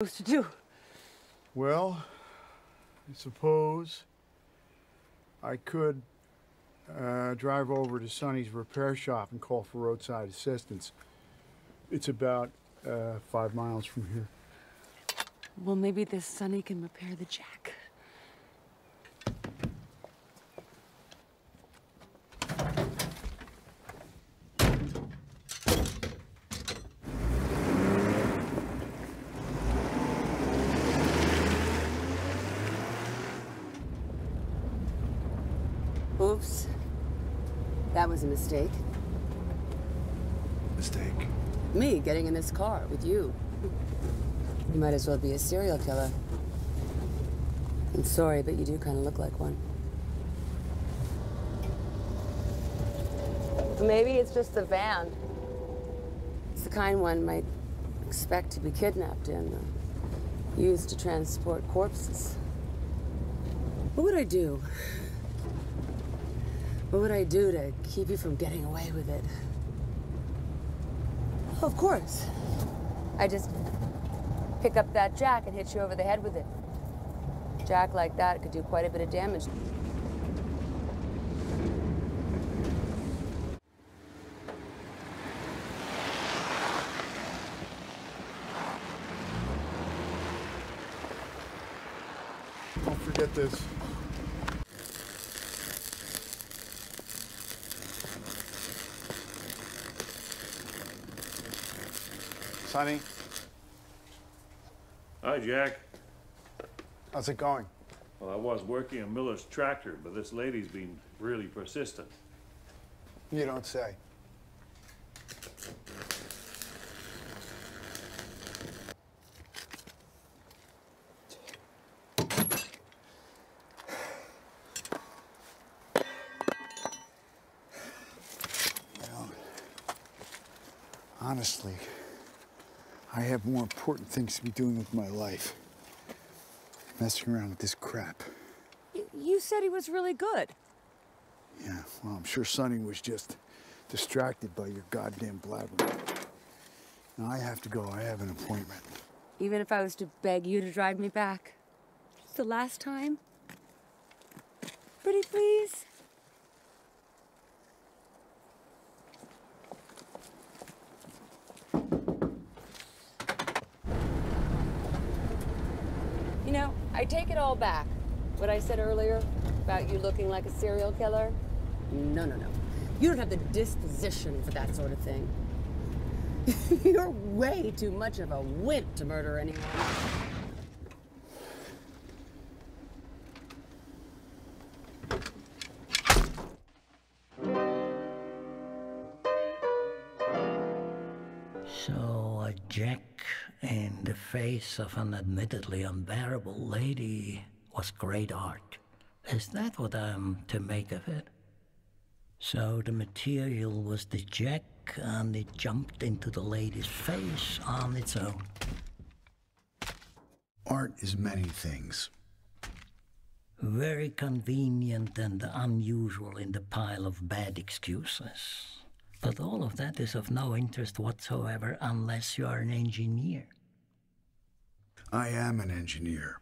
supposed to do? Well, I suppose I could uh, drive over to Sonny's repair shop and call for roadside assistance. It's about uh, five miles from here. Well, maybe this Sonny can repair the jack. Oops. That was a mistake. Mistake. Me getting in this car with you. You might as well be a serial killer. I'm sorry, but you do kind of look like one. Maybe it's just the van. It's the kind one might expect to be kidnapped in, uh, used to transport corpses. What would I do? What would I do to keep you from getting away with it? Of course. I just pick up that jack and hit you over the head with it. Jack like that could do quite a bit of damage. Don't forget this. Sonny, Hi, Jack. how's it going? Well, I was working on Miller's tractor, but this lady's been really persistent. You don't say. Honestly, I have more important things to be doing with my life. Messing around with this crap. You said he was really good. Yeah, well, I'm sure Sonny was just distracted by your goddamn blabbering. Now I have to go. I have an appointment. Even if I was to beg you to drive me back. It's the last time. Pretty please. You know, I take it all back. What I said earlier about you looking like a serial killer? No, no, no. You don't have the disposition for that sort of thing. You're way too much of a wimp to murder anyone. So a jack in the face of an admittedly unbearable lady was great art. Is that what I'm to make of it? So the material was the jack and it jumped into the lady's face on its own. Art is many things. Very convenient and unusual in the pile of bad excuses. But all of that is of no interest whatsoever unless you are an engineer. I am an engineer.